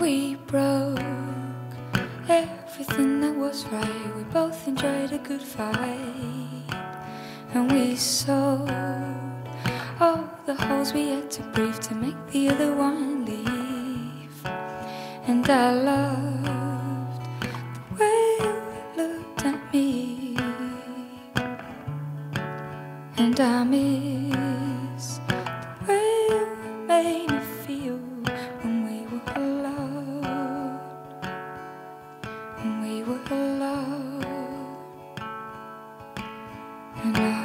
We broke everything that was right. We both enjoyed a good fight. And we sold all the holes we had to breathe to make the other one leave. And I loved the way you looked at me. And I miss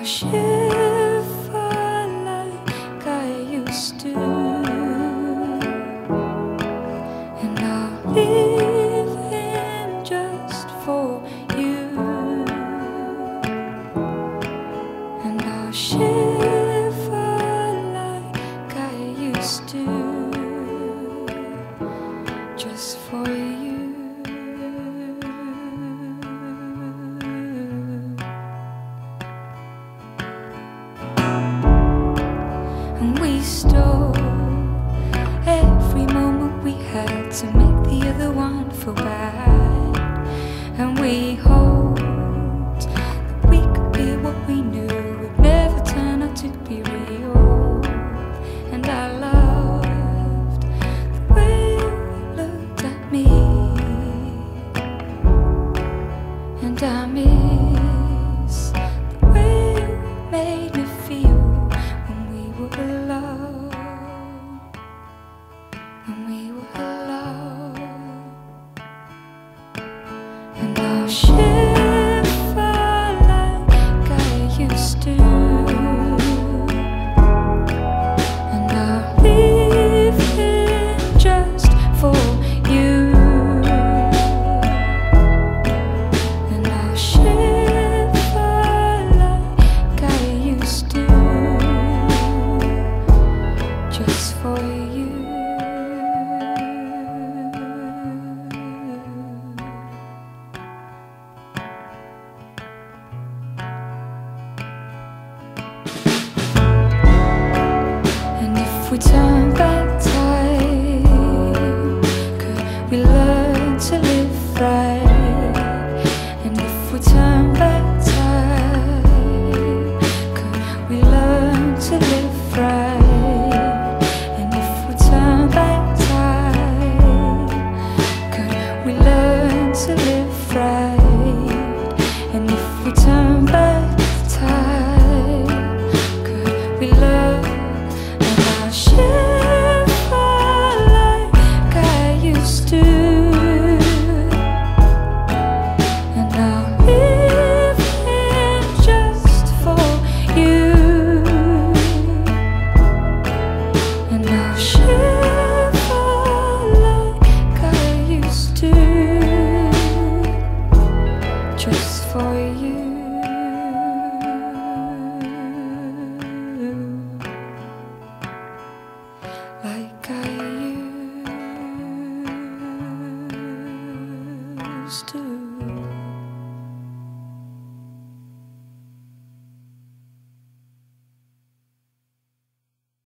shiver like I used to. And I'll leave him just for you. And I'll shiver like I used to. And I miss the way you made me just for you. And if we turn back just for you.